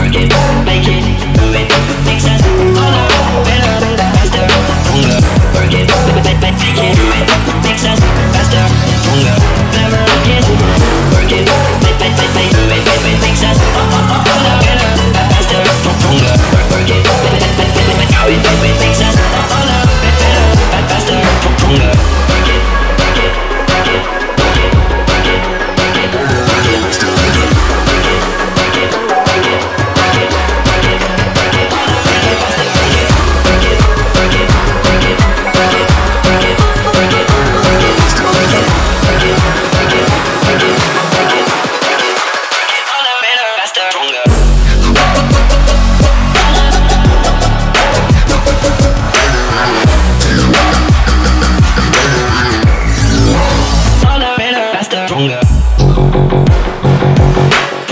break it, make it.